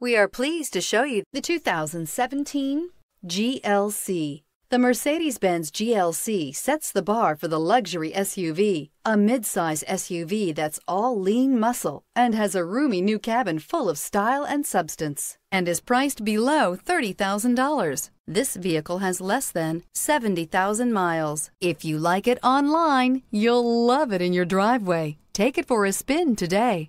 We are pleased to show you the 2017 GLC. The Mercedes Benz GLC sets the bar for the luxury SUV, a midsize SUV that's all lean muscle and has a roomy new cabin full of style and substance, and is priced below $30,000. This vehicle has less than 70,000 miles. If you like it online, you'll love it in your driveway. Take it for a spin today.